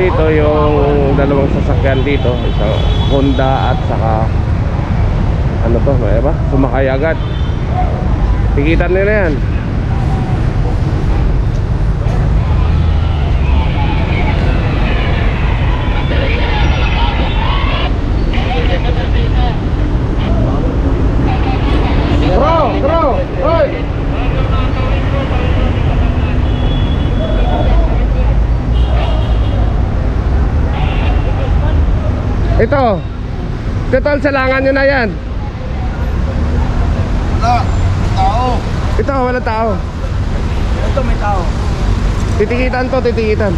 dito yung dalawang sasakyan dito, isa Honda at saka ano to, may ba? Sumakay agad. Tikitan nila yan. Ito. Total salangan nyo na yan. Wala. Tao. Ito, wala tao. Ito may tao. Titikitan to, titikitan.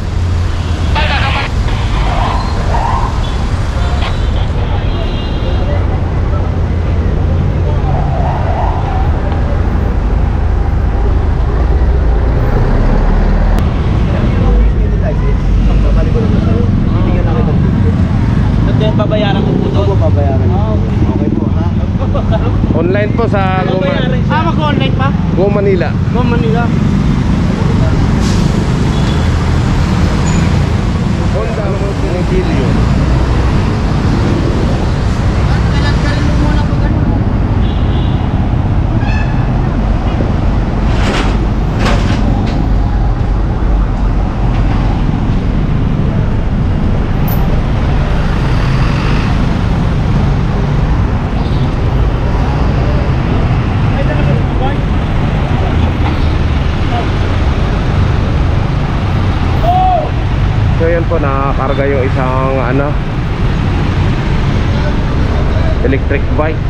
Then babayaran ko po doon. babayaran. Okay po ha. Online po sa Go, Ma- Ah, mag-online pa? Go Manila. Go Manila. Honda Mobilio. Yan po nakakarga yung isang ano electric bike.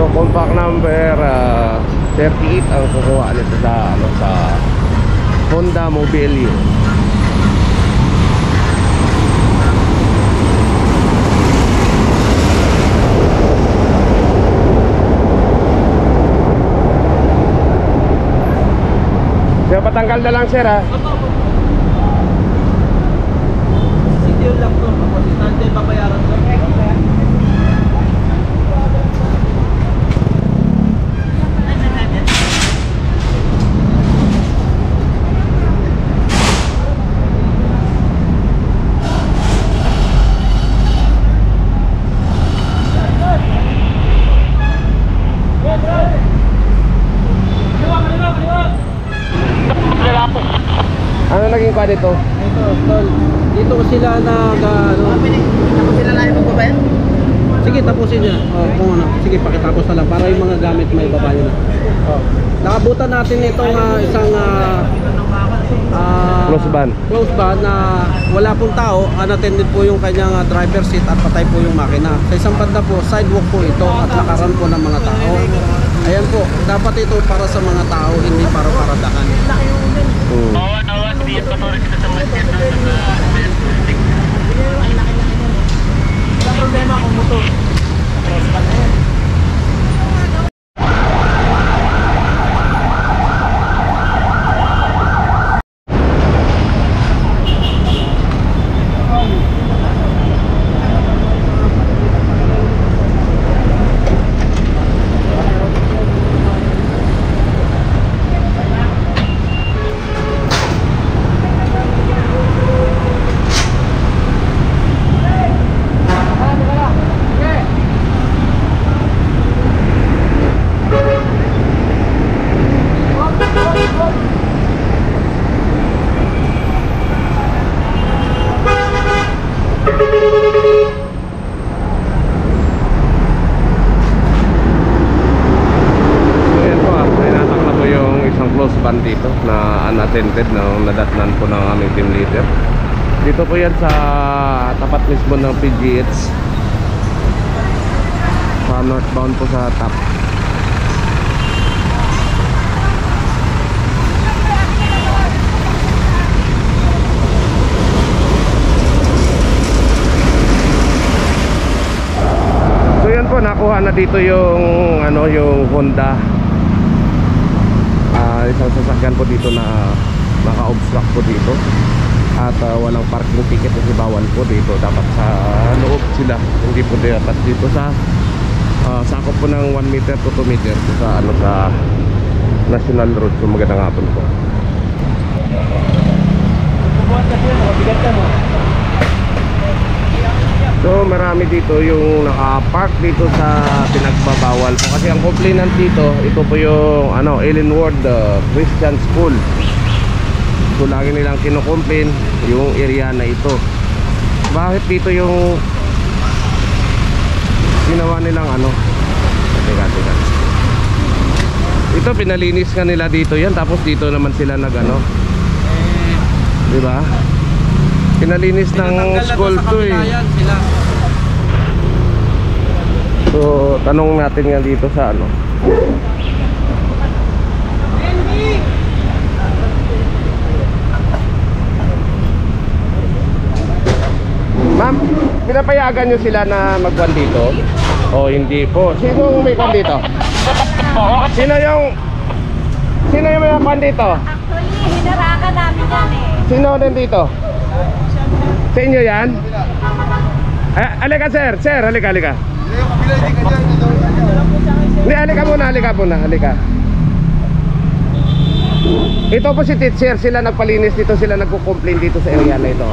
So compact number uh, 38 ang kukuha nito sa ano sa Honda Mobilio. Kaya patanggal na lang sir ha. City yun lang to. Tapos saan din babayaran ko? Ano naging pa dito? Ito, tol. Dito ko sila nag ano. Tapos sila na yung magbabayad? Sige, tapusin niya. Oh, kung ano. Sige, pakitapos na lang para yung mga gamit may baba nyo na. Oh. Nakabutan natin itong ah, isang ah, ah, Close van. Close van na wala pong tao. Unattended po yung kanyang ah, driver seat at patay po yung makina. Sa isang banda po, sidewalk po ito at nakaran po ng mga tao. Ayan po, dapat ito para sa mga tao, hindi para awas awas dia penulis ke tempatnya. Close van dito na unattended na nadatnan po ng aming team leader. Dito po yan sa tapat mismo ng PGH sa northbound po sa top. Nakuha na dito yung ano yung Honda. Ah, isang sasakyan po dito na naka-obstruct po dito. At ah, walang parking ticket kasi bawal po dito. Dapat sa loob sila. Hindi po dapat dito sa ah, sakop po ng 1 meter to 2 meter sa ano sa National Road. So magandang hapon po. Bubuhat kasi yan, mabigat yan. oh. So marami dito yung naka-park dito sa pinagbabawal po kasi ang complainant dito ito po yung ano Ellen Ward uh, Christian School. So lagi nilang kino-complain yung area na ito. Bakit dito yung ginawa nilang ano? Teka, teka. Ito pinalinis nga nila dito yan tapos dito naman sila nag ano, di ba? Pinalinis ng school to eh. sila. So, tanong natin nga dito sa ano. Ma'am, pinapayagan nyo sila na magwan dito? O hindi po. Sino ang may kwan dito? Sino yung... Sino yung may kwan dito? Actually, hinarakan namin yan eh. Sino din dito? Sa inyo yan? Eh, halika sir, sir, halika, halika. Hindi, halika muna, halika muna, halika. Ito po si teacher, sila nagpalinis dito, sila nagko-complain dito sa area na ito.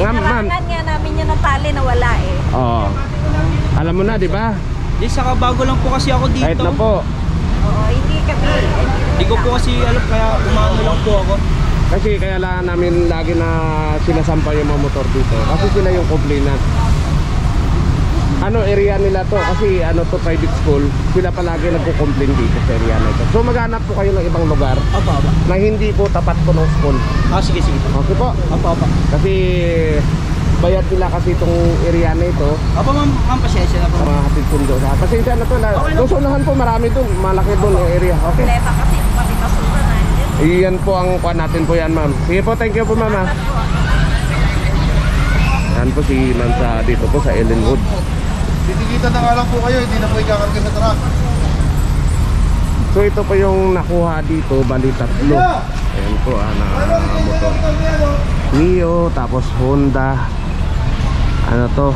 Ma'am, ma'am. Nga namin yun ng tali na wala eh. Oo. Alam mo na, di ba? Di, saka bago lang po kasi ako dito. Kahit na po. Oo, hindi kami. Hindi ko po kasi alam, kaya umano lang po ako. Kasi kaya lang namin lagi na sinasampay yung mga motor dito. Kasi sila yung complainant. Ano area nila to? Kasi ano to private school. Sila palagi nagko-complain dito sa area na ito. So maghanap po kayo ng ibang lugar Opo, opo. na hindi po tapat po ng school. Ah, sige, sige. Okay po. Opo, opo. Kasi bayad nila kasi itong area na ito Opo, ma'am, ma'am, pasensya na po. sa mga hatid sundo. Pasensya na to. Na, yung sunahan po marami doon. Malaki doon yung area. Okay. Problema kasi na. Iyan po ang kuha natin po yan ma'am. Sige po, thank you po ma'am. ah. Yan po si ma'am sa dito po sa Ellenwood. Titikita na nga lang po kayo, hindi na po ikakarga sa truck. So ito po yung nakuha dito, bali tatlo. Ayan po ah, na motor. Mio, tapos Honda. Ano to?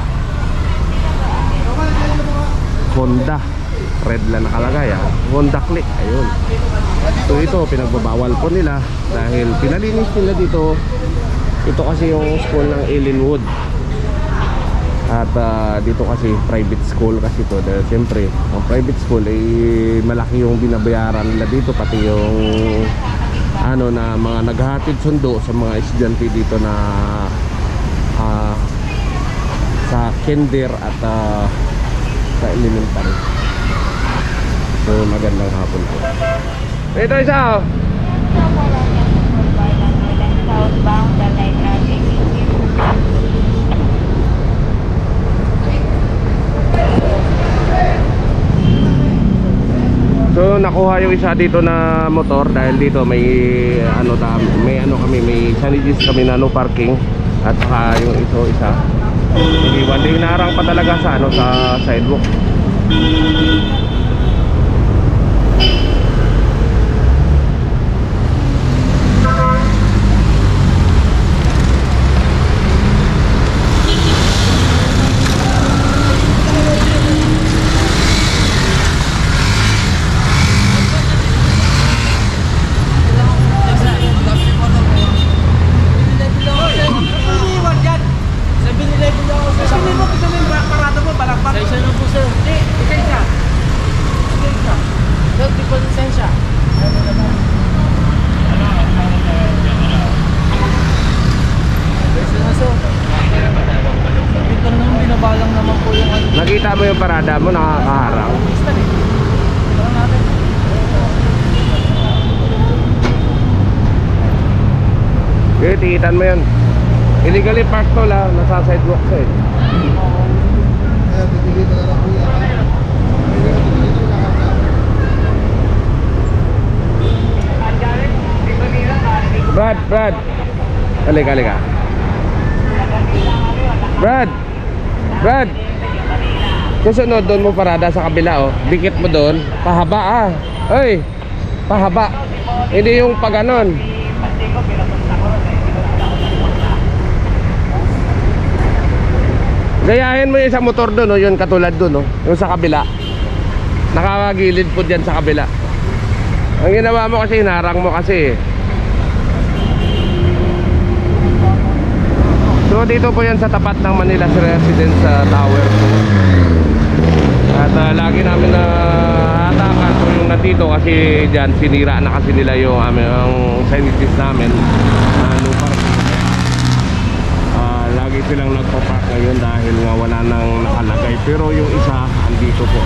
Honda. Red lang nakalagay ah. Honda Click. Ayun. So ito, pinagbabawal po nila dahil pinalinis nila dito. Ito kasi yung school ng Ellenwood. At ah, dito kasi private school kasi to dahil siyempre ang private school ay malaki yung binabayaran nila dito pati yung ano na mga naghahatid sundo sa mga estudyante dito na ah, sa kinder at ah, sa elementary. So magandang hapon po. Ito isa oh. So nakuha yung isa dito na motor dahil dito may ano ta may ano kami may signages kami na no parking at saka yung ito isa. Hindi wala inarang pa talaga sa ano sa sidewalk. Dito naman, binabalang naman po Nakita mo yung parada mo nakakaharang. Okay, tikitan mo yan. Illegally parked to lang, nasa sidewalk ka eh. Brad, Brad. Halika, halika. Brad. Brad. Kasunod doon mo parada sa kabila oh. Dikit mo doon. Pahaba ah. Oy. Pahaba. Hindi yung paganon. Gayahin mo yung isang motor doon, oh, yun katulad doon, oh, yung sa kabila. Nakakagilid po dyan sa kabila. Ang ginawa mo kasi, hinarang mo kasi. eh. So dito po yan sa tapat ng Manila Residence sa Tower. At ah, lagi namin na hatakan po yung nandito kasi dyan sinira na kasi nila yung aming ang sanities namin na lupa. Ah, lagi silang nagpa-park ngayon dahil nga wala nang nakalagay. Pero yung isa andito po